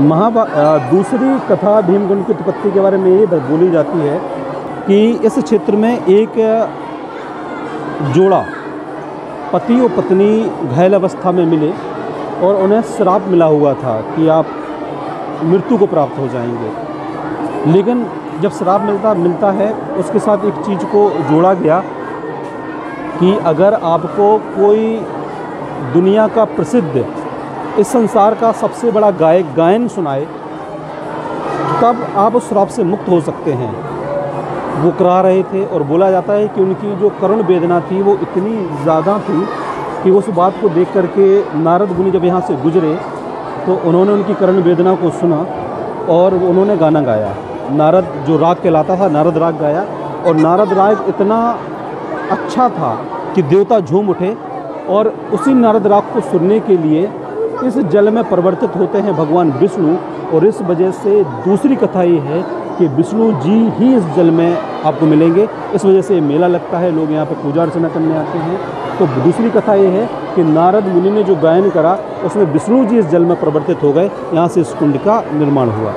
महाभा दूसरी कथा भीमगढ़ की उत्पत्ति के बारे में ये बोली जाती है कि इस क्षेत्र में एक जोड़ा पति और पत्नी घायल अवस्था में मिले और उन्हें श्राप मिला हुआ था कि आप मृत्यु को प्राप्त हो जाएँगे। लेकिन जब श्राप मिलता मिलता है, उसके साथ एक चीज़ को जोड़ा गया कि अगर आपको कोई दुनिया का प्रसिद्ध इस संसार का सबसे बड़ा गायक गायन सुनाए, तब आप उस श्राप से मुक्त हो सकते हैं। वो करा रहे थे और बोला जाता है कि उनकी जो करुण वेदना थी, वो इतनी ज़्यादा थी कि उस बात को देख करके नारद मुनि जब यहाँ से गुजरे तो उन्होंने उनकी करुण वेदना को सुना और उन्होंने गाना गाया। नारद जो राग कहलाता था, नारद राग गाया और नारद राग इतना अच्छा था कि देवता झूम उठे और उसी नारद राग को सुनने के लिए इस जल में परिवर्तित होते हैं भगवान विष्णु, और इस वजह से दूसरी कथा ये है कि विष्णु जी ही इस जल में आपको मिलेंगे। इस वजह से मेला लगता है, लोग यहाँ पर पूजा अर्चना करने आते हैं। तो दूसरी कथा ये है कि नारद मुनि ने जो गायन करा, उसमें विष्णु जी इस जल में परिवर्तित हो गए। यहाँ से इस कुंड का निर्माण हुआ।